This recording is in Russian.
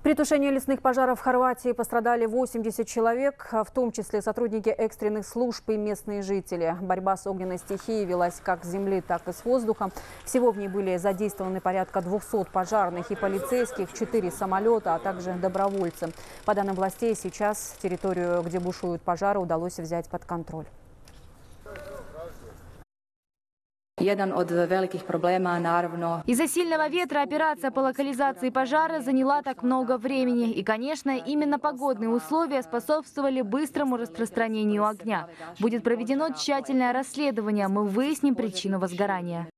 При тушении лесных пожаров в Хорватии пострадали 80 человек, в том числе сотрудники экстренных служб и местные жители. Борьба с огненной стихией велась как с земли, так и с воздуха. Всего в ней были задействованы порядка 200 пожарных и полицейских, 4 самолета, а также добровольцы. По данным властей, сейчас территорию, где бушуют пожары, удалось взять под контроль. Jedan od velikih problema naravno Из-за сильного ветра операция по локализации пожара заняла так много времени. И, конечно, именно погодные условия способствовали быстрому распространению огня. Будет проведено тщательное расследование. Мы выясним причину возгорания.